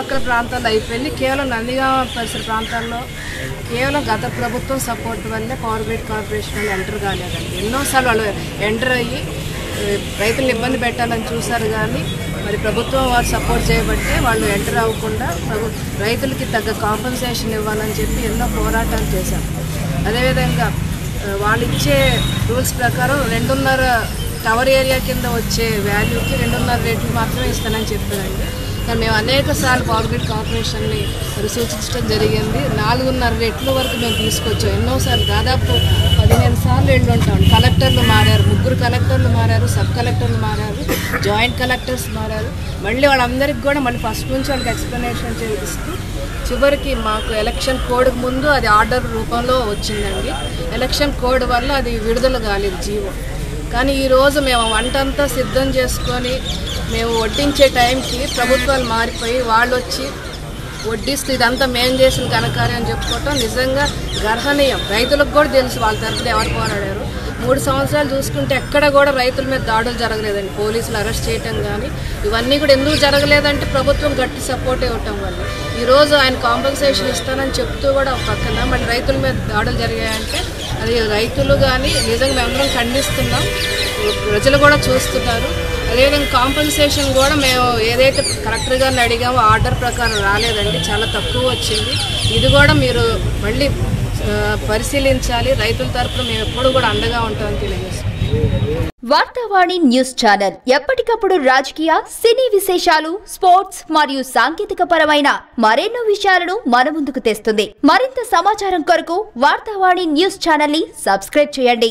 చుట్టుపక్కల ప్రాంతాల్లో అయిపోయింది. కేవలం నందిగామ పరిసర ప్రాంతాల్లో కేవలం గత ప్రభుత్వం సపోర్ట్ వల్లే కార్పొరేట్ కార్పొరేషన్ వాళ్ళు ఎంటర్ కాలేదండి. ఎన్నోసార్లు వాళ్ళు ఎంటర్ అయ్యి రైతులను ఇబ్బంది పెట్టాలని చూశారు కానీ మరి ప్రభుత్వం వారు సపోర్ట్ చేయబట్టే వాళ్ళు ఎంటర్ అవ్వకుండా ప్రభు రైతులకి తగ్గ కాంపన్సేషన్ ఇవ్వాలని చెప్పి ఎన్నో పోరాటాలు చేశారు. అదేవిధంగా వాళ్ళు ఇచ్చే రూల్స్ ప్రకారం రెండున్నర టవర్ ఏరియా కింద వచ్చే వాల్యూకి రెండున్నర రేట్లు మాత్రమే ఇస్తానని చెప్పారండి. కానీ మేము అనేక సార్లు పవర్ గ్రిడ్ కార్పొరేషన్ని మరి సూచించడం జరిగింది. నాలుగున్నర రేట్ల వరకు మేము తీసుకొచ్చాం. ఎన్నోసార్లు దాదాపు పదిహేను సార్లు వెళ్ళి ఉంటాం. కలెక్టర్లు మారారు ముగ్గురు కలెక్టర్లు మారారు సబ్ కలెక్టర్లు మారారు జాయింట్ కలెక్టర్స్ మారారు. మళ్ళీ వాళ్ళందరికీ కూడా మళ్ళీ ఫస్ట్ నుంచి వాళ్ళకి ఎక్స్ప్లెనేషన్ చేస్తూ చివరికి మాకు ఎలక్షన్ కోడ్కి ముందు అది ఆర్డర్ రూపంలో వచ్చిందండి. ఎలక్షన్ కోడ్ వల్ల అది విడుదల కాలేదు జీవో. కానీ ఈరోజు మేము వంట అంతా సిద్ధం చేసుకొని మేము వడ్డించే టైంకి ప్రభుత్వాలు మారిపోయి వాళ్ళు వచ్చి వడ్డిస్తూ ఇదంతా మేం చేసిన ఘనకార్యం అని చెప్పుకోవటం నిజంగా గర్హనీయం. రైతులకు కూడా తెలుసు వాళ్ళ తరఫున ఎవరు పోరాడారు. మూడు సంవత్సరాలు చూసుకుంటే ఎక్కడ కూడా రైతుల మీద దాడులు జరగలేదండి. పోలీసులు అరెస్ట్ చేయటం కానీ ఇవన్నీ కూడా ఎందుకు జరగలేదంటే ప్రభుత్వం గట్టి సపోర్ట్ ఇవ్వటం వల్ల. ఈరోజు ఆయన కాంపన్సేషన్ ఇస్తానని చెప్తూ కూడా ఒక పక్కన మళ్ళీ రైతుల మీద దాడులు జరిగాయంటే అది రైతులు కానీ నిజంగా మేమందరం ఖండిస్తున్నాం. ప్రజలు కూడా చూస్తున్నారు. అదేవిధంగా కాంపన్సేషన్ కూడా మేము ఏదైతే కరెక్ట్గా అడిగామో ఆర్డర్ ప్రకారం రాలేదండి. చాలా తక్కువ వచ్చింది. ఇది కూడా మీరు మళ్ళీ పరిశీలించాలి. రైతుల తరపున మేము ఎప్పుడు కూడా అండగా ఉంటామని తెలియజేస్తాం వార్తావాణి న్యూస్ ఛానల్ ఎప్పటికప్పుడు రాజకీయ సినీ విశేషాలు స్పోర్ట్స్ మరియు సాంకేతిక పరమైన మరెన్నో విషయాలను మన ముందుకు తెస్తుంది. మరింత సమాచారం కొరకు వార్తావాణి న్యూస్ ఛానల్ని సబ్స్క్రైబ్ చేయండి.